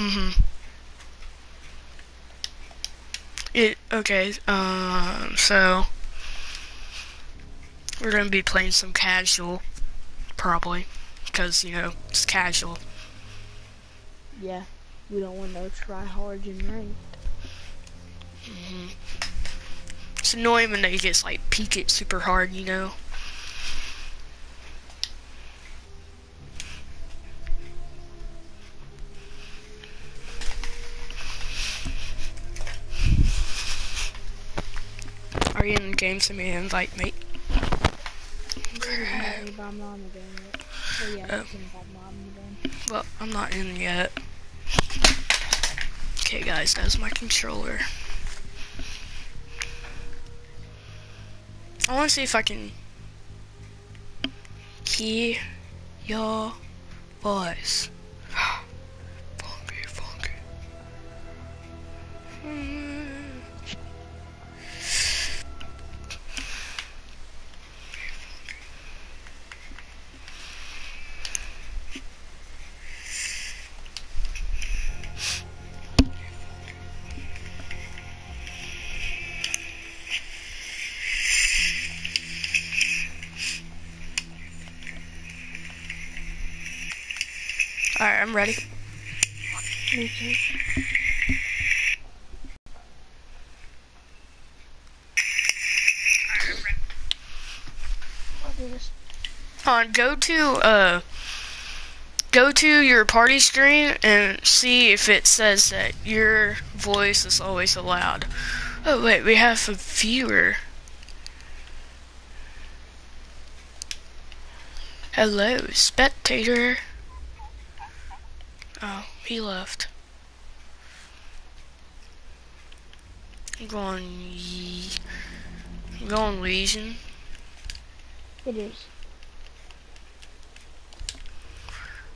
Mm-hmm. It okay. Um. So we're gonna be playing some casual, probably, because you know it's casual. Yeah, we don't want no try hard and ranked. hmm It's annoying when they just like peek it super hard, you know. Oh. I think I'm not in the. Well, I'm not in yet. Okay, guys, that's my controller. I want to see if I can hear your voice. Ready. Me too. On go to uh go to your party screen and see if it says that your voice is always allowed. Oh wait, we have a viewer. Hello, spectator. Oh, he left. I'm going ye I'm going Legion. It is.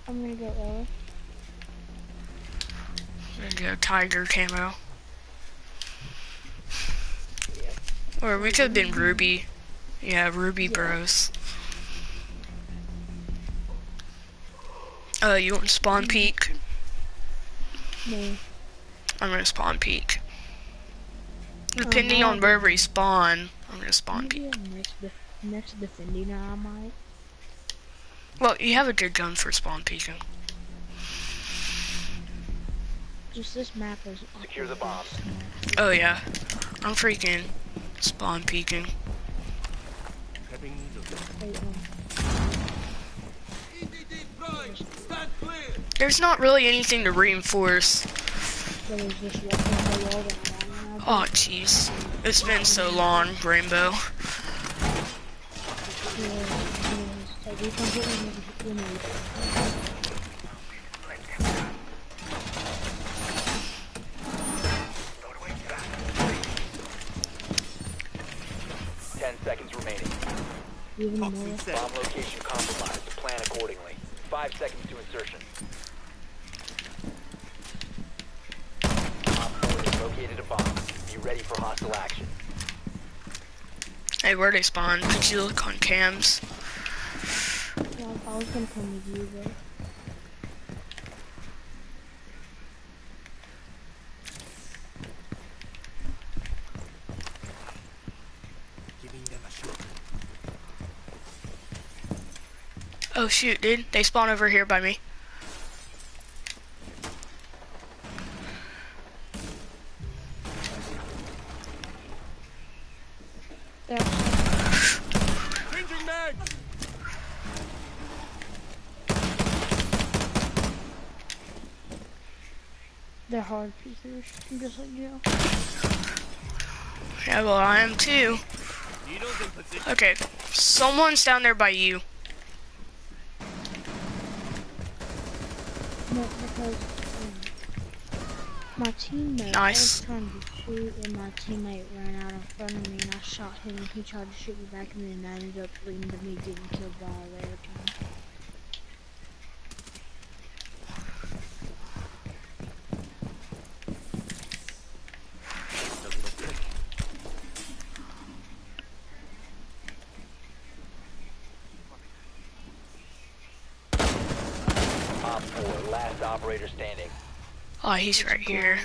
I'm gonna go. I'm gonna go Tiger camo. Or we could have been Ruby. Yeah, Ruby Bros. Uh, you want spawn peak? No. I'm gonna spawn peak. Depending no, on where we spawn, I'm gonna spawn Maybe peak. I'm next, def- next defending I might. Well, you have a good gun for spawn peeking. Just this map is. Secure the bomb. Oh yeah, I'm freaking spawn peeking. Wait, um, There's not really anything to reinforce. so there's just one on the wall that I'm on now. Oh jeez, it's been so long, Rainbow. Yeah, anyways, so we can put in the- in the- Ten seconds remaining. Bomb location compromised. Plan accordingly. Five seconds to insertion. Op 4 has located a bomb. Be ready for hostile action. Hey, where they spawn? Could you look on cams? Yeah, I was gonna come with you, but Oh shoot, dude, they spawn over here by me. They're hard pieces. I'm just like you. Yeah, well, I am too. Okay, someone's down there by you. No, because um, my teammate Nice. I was trying to shoot and my teammate ran out in front of me and I shot him and he tried to shoot me back and then that ended up leading to me getting killed by a team. Op 4, last operator standing. Oh, he's right here.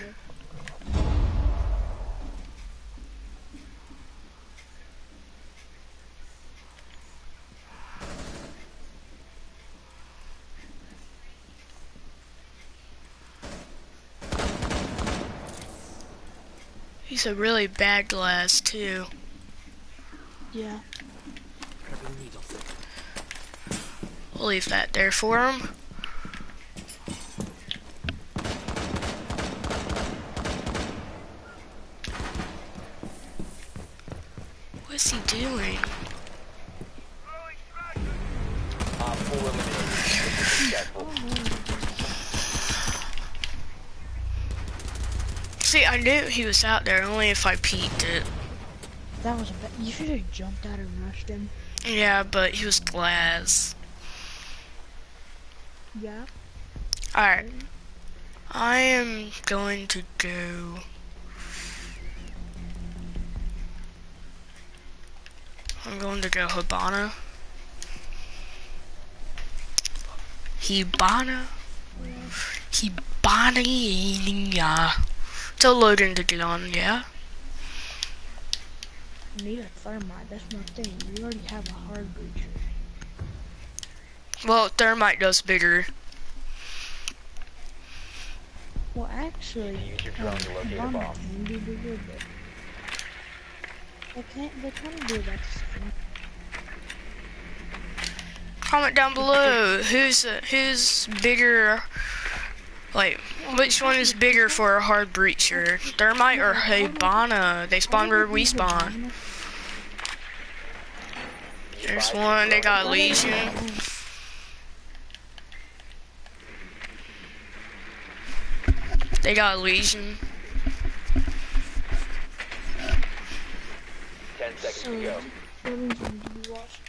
He's a really bad glass too. Yeah. We'll leave that there for him. What's he doing? Op 4 eliminated. See, I knew he was out there only if I peeked it. That was a bad. You should have jumped out and rushed him. Yeah, but he was glass. Yeah. Alright. I am going to go. I'm going to go Habana. Hibana. Hibana. Still loading to get on, yeah? Need a thermite. That's my thing. We already have a hard breacher. Well, thermite does bigger. Well, actually, Use your drone to uh, locate a bomb. They can't. They kind of do same. Comment down below who's who's bigger. Like, which one is bigger for a hard breacher? Thermite or Habana? They spawn where we spawn. There's one, they got Legion. They got Legion. 10 seconds So, to go. what Legion do you watch?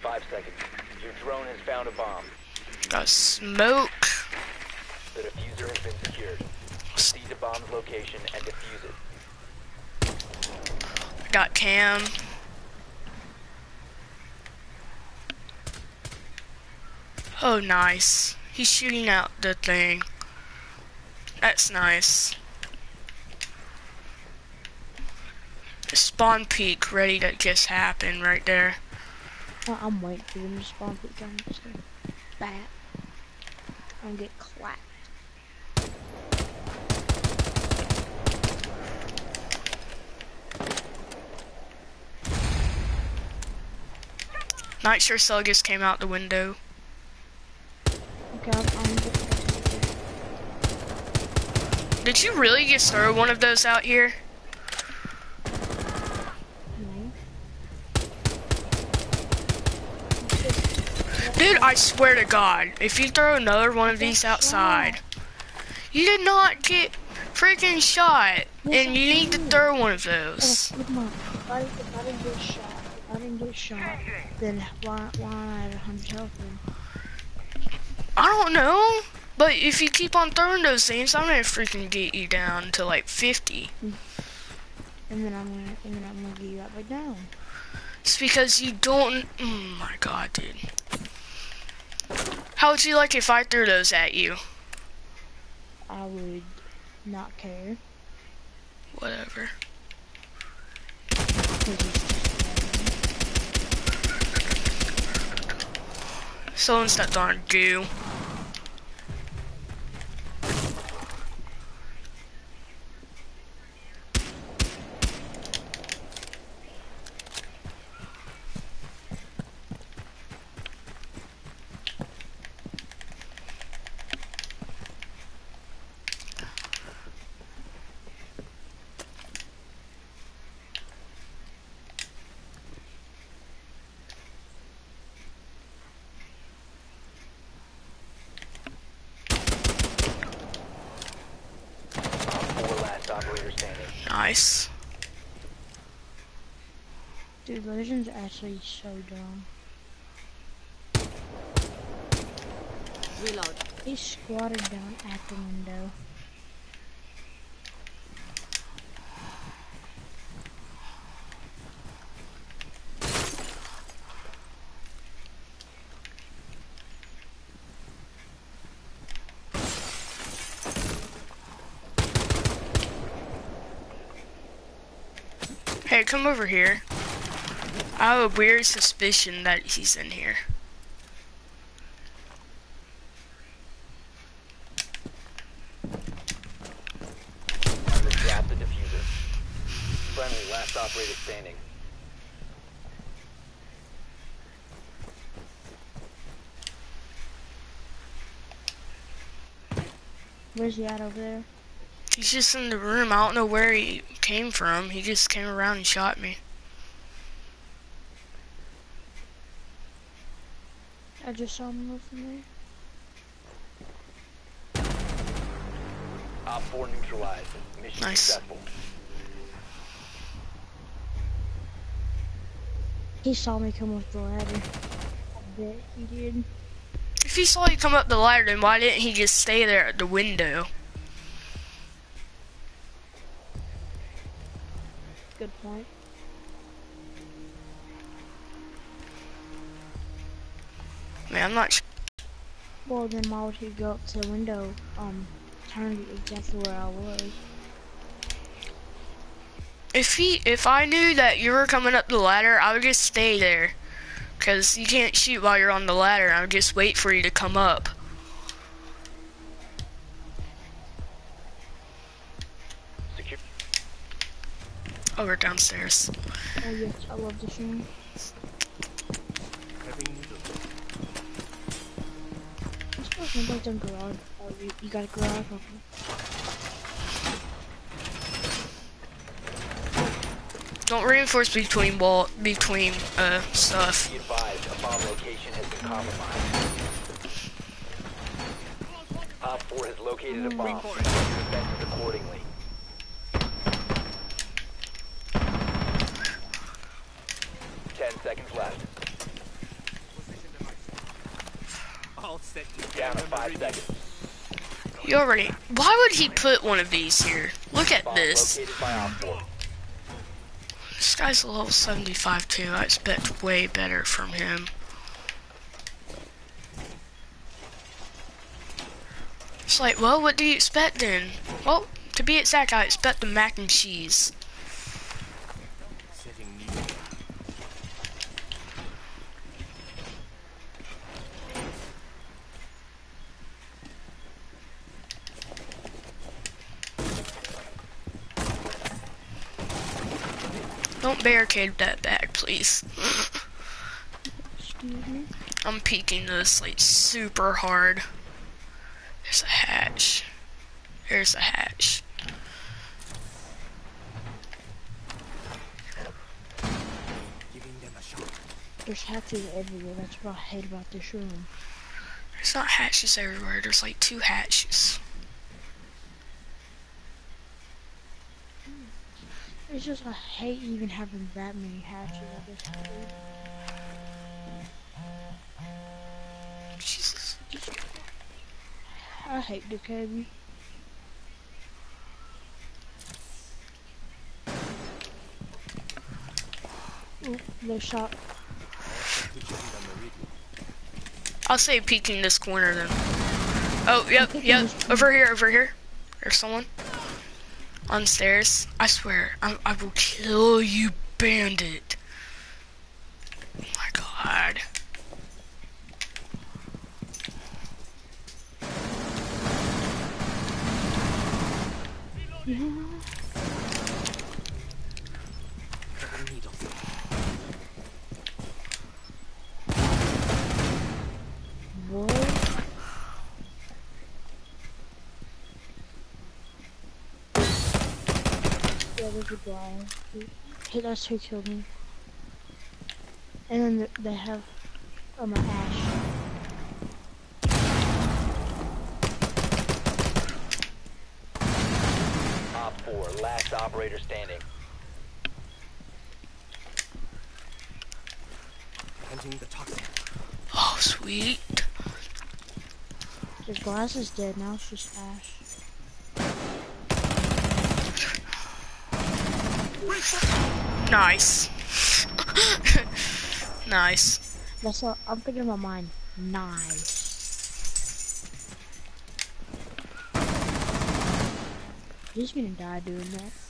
5 seconds. Your drone has found a bomb. A smoke. The defuser has been secured. See the bomb's location and defuse it. Got Cam. Oh, nice. He's shooting out the thing. That's nice. Spawn peak ready to just happen right there. Well, I'm waiting for them to spawn. Put I'm just gonna bat. I'm gonna get clapped. Nitro Cell just came out the window. Okay, I'm, I'm. Did you really just throw one of those out here? No. Dude, I swear to God, if you throw another one of these outside, you did not get freaking shot, and you need to throw one of those. If I, if I didn't get shot, if I didn't get shot, then why why I have hundred health then? I don't know, but if you keep on throwing those things, I'm gonna freaking get you down to like 50. And then I'm gonna and then I'm gonna get you right back down. It's because you don't. Oh my God, dude. How would you like if I threw those at you? I would not care. Whatever. Someone stepped on goo. Op 4 last operator standing. Nice. Dude, Legion's actually so dumb. Reload. He squatted down at the window. Come over here. I have a weird suspicion that he's in here. Grab the defuser. Friendly, last operator standing. Where's he at over there? He's just in the room. I don't know where he came from. He just came around and shot me. I just saw him move from there. Op 4 neutralized. Mission Nice. successful. He saw me come up the ladder. I bet he did. If he saw you come up the ladder, then why didn't he just stay there at the window? Good point. Man, I'm not. Well, then why would he go up to the window, um, turn exactly where I was? if he, if I knew that you were coming up the ladder, I would just stay there, cause you can't shoot while you're on the ladder. I would just wait for you to come up. Over downstairs. Oh yes, I love this room. I suppose nobody's done garage. Oh, you, you got a garage? Okay. Don't reinforce between wall, between uh stuff. Be advised, a bomb location has been compromised. Op 4 has located a bomb. Defenses accordingly. Ten seconds left. All set to Down to five seconds. You already. Why would he put one of these here? Look at this. located by Op 4. This guy's a level 75 too. I expect way better from him. It's like, well, what do you expect then? Well, to be exact, I expect the mac and cheese. Don't barricade that bag, please. I'm peeking this like super hard. There's a hatch. There's a hatch. Giving them a shot. There's hatches everywhere. That's what I hate about this room. There's not hatches everywhere. There's like two hatches. It's just I hate even having that many hatches. Just hate it. Jesus. I hate the cabin. Oh, they shot. All set to join the meridian. I'll say peeking this corner then. Oh, yep, yep. Over here, over here. There's someone. On stairs. I swear, I, I will kill you, bandit. Oh my god. Covering needles. What? Yeah, there's a guy. Hey, that's who killed me. And then th- they have um, an ash. Op 4, last operator standing. Planting the toxin. Oh, sweet. The glass is dead now. It's just ash. Nice. nice. That's all. I'm thinking in my mind. Nice. He's gonna die doing that.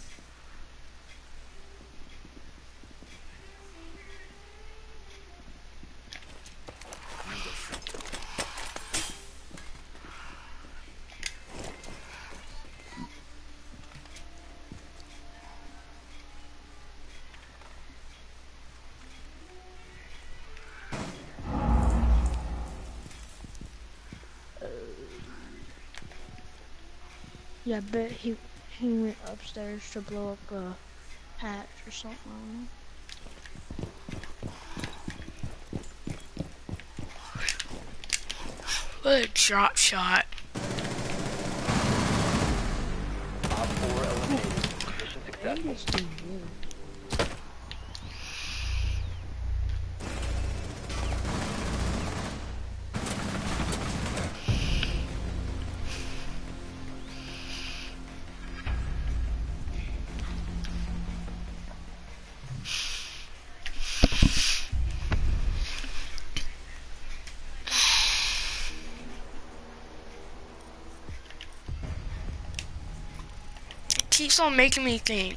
Yeah, but he he went upstairs to blow up a hatch or something. I don't know. What a drop shot. Op 4 eliminated. Mission successful. It on making me think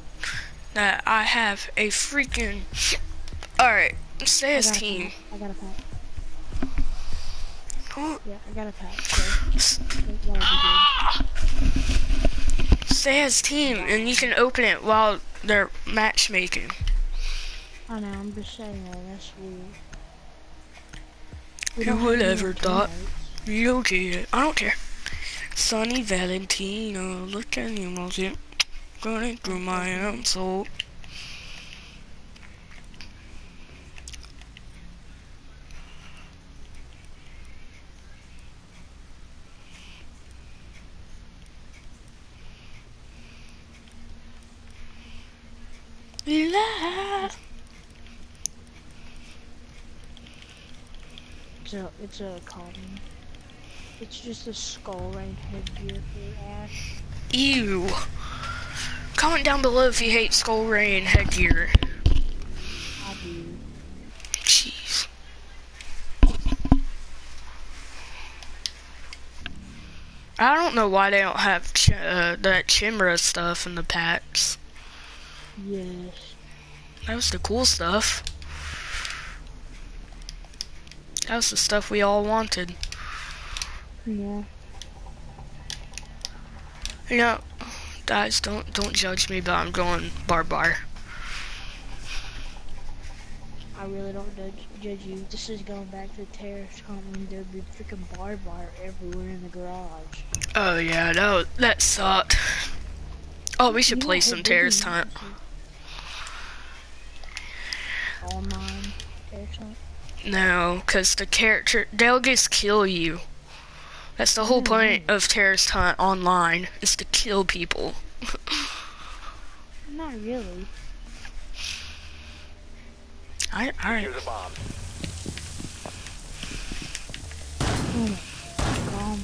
that I have a freaking. Alright, his team. I got a pack. Who- Yeah, I got a pack. So that'll be good. Say his team, and you can open it while they're matchmaking. I know. I'm just saying that. That's weird. We Who would ever thought? You don't care. I don't care. Sonny Valentino, look at you, music. Running through my own soul. It's a, it's a common. It's just a Skull Rain headgear for Ash. Ew. Comment down below if you hate Skull Rain headgear. I do. Jeez. I don't know why they don't have ch- uh, that Chimera stuff in the packs. Yes. That was the cool stuff. That was the stuff we all wanted. Yeah. You know, guys, don't don't judge me, but I'm going barbar. I really don't judge, judge you. This is going back to the terrorist comp when there'd be freaking bar bar everywhere in the garage. Oh yeah, no, that sucked. Oh, we should You play some terrorist hunt. Online terrorist hunt. No, because the character they'll just kill you. That's the whole point of terrorist hunt online is to kill people. Not really. I I Secure the bomb. Um,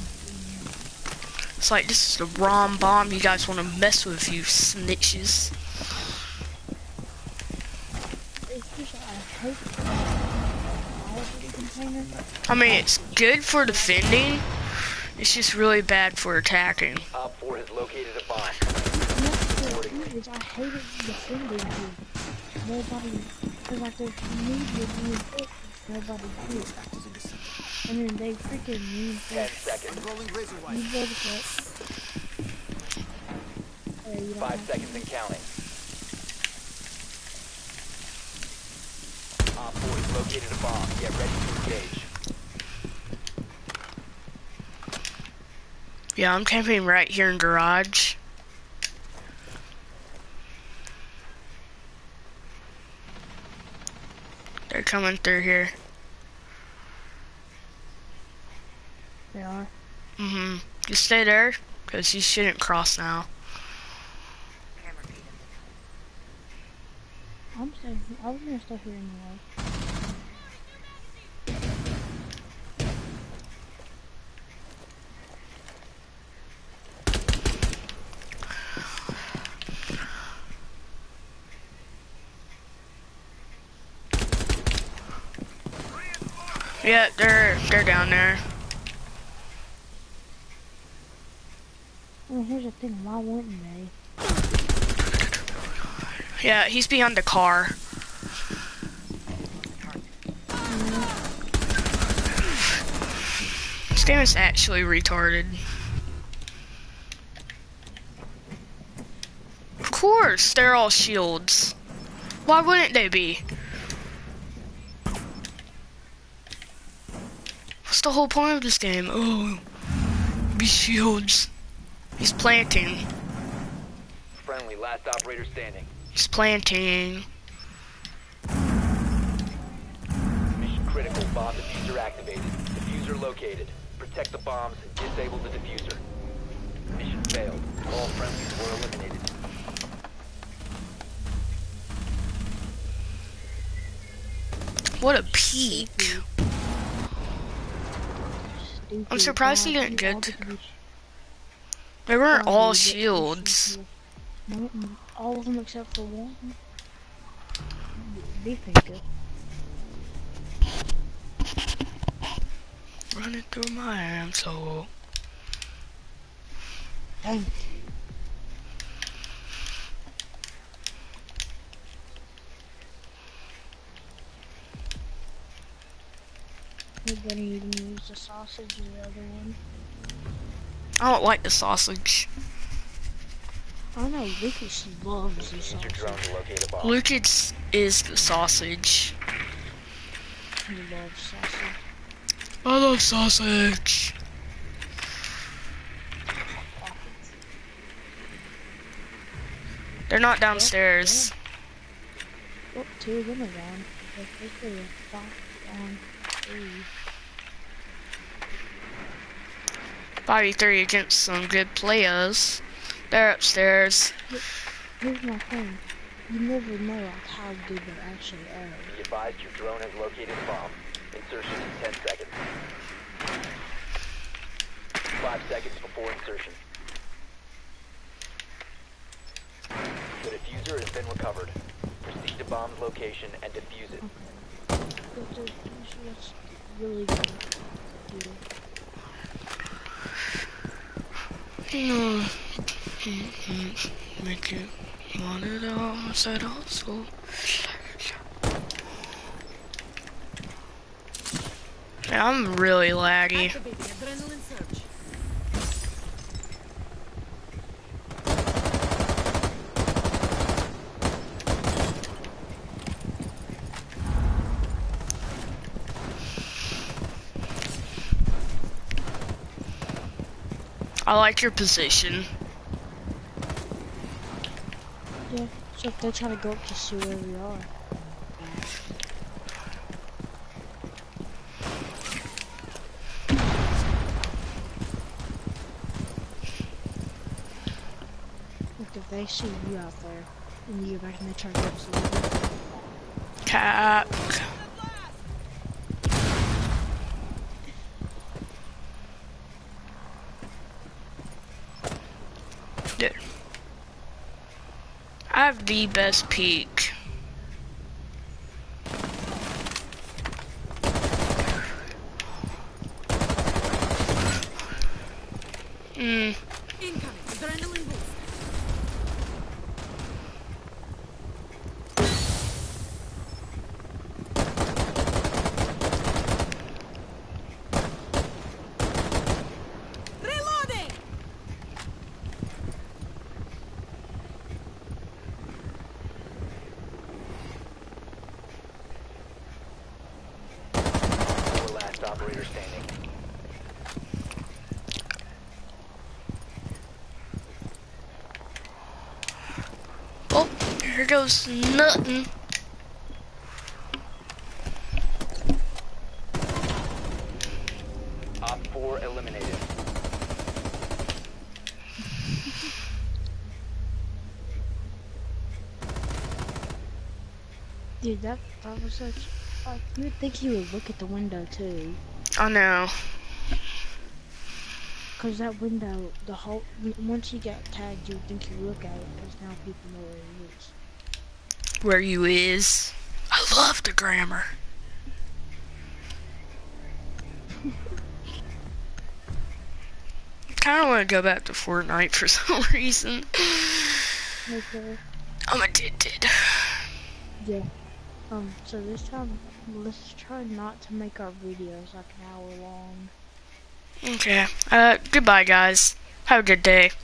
it's like this is the ROM bomb you guys want to mess with, you snitches. it's just I hate all of the container. I mean, it's good for defending. It's just really bad for attacking. Op 4 has located a defending you. Nobody, cause like hit, nobody they freaking mean 10 seconds. Unrolling razor wire. You you 5 seconds and counting. Op 4 has located a bomb. Get ready to engage. Yeah, I'm camping right here in garage. They're coming through here. They are. Mm-hmm. You stay there, because you shouldn't cross now. I'm staying. I was gonna stay here anyway. Yeah, they're they're down there. Well, here's the thing. Why wouldn't they? Yeah, he's behind the car. This game is actually retarded. Of course, they're all shields. Why wouldn't they be? The whole point of this game? Oh, be shields. He's planting. Friendly, last operator standing. He's planting. Mission critical. Bomb defuser activated. Defuser located. Protect the bombs and disable the defuser. Mission failed. All friendlies were eliminated. What a peak. Stupid. surprised he didn't get all They weren't all shields. All of them except for one. They think it. Running through my arm so Dang. We're gonna even use the sausage or the other one. I don't like the sausage. I know Lucas loves the sausage. drone to locate a bomb. Lucas is the sausage. He loves sausage. I love sausage. They're not downstairs. Oh, two of them are gone. Like, they could have fought on 5v3 against some good players. They're upstairs. Here's my thing. You never know like how good they actually are. Be advised your drone has located a bomb. Insertion in 10 seconds. 5 seconds before insertion. The defuser has been recovered. Proceed to bomb's location and defuse it. But the- That's really good. Dude. Make want it also. I'm really laggy. I like your position. Yeah, so if they try to go up to see where we are. Like if they see you out there and you go back and they try to go up to you. Cap. Dude. I have the best peak. Hmm. Incoming. Adrenaline boost. Reloading. Four last operator standing. Oh, here goes nothing. Op 4 eliminated. Dude, that, that was such. Like, you would think he would look at the window too. I know. Because that window, the whole. Once you get tagged, you would think you would look at it because now people know where he is. Where you is. I love the grammar. kind of want to go back to Fortnite for some reason. Okay. I'm addicted. Yeah. Um, so this time, let's try not to make our videos like an hour long. Okay. Uh, goodbye, guys. Have a good day.